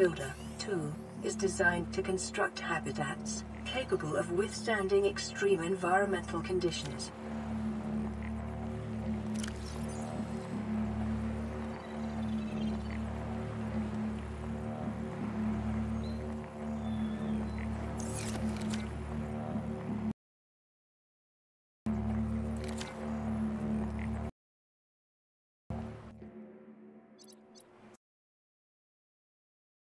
Builder, Two is designed to construct habitats capable of withstanding extreme environmental conditions.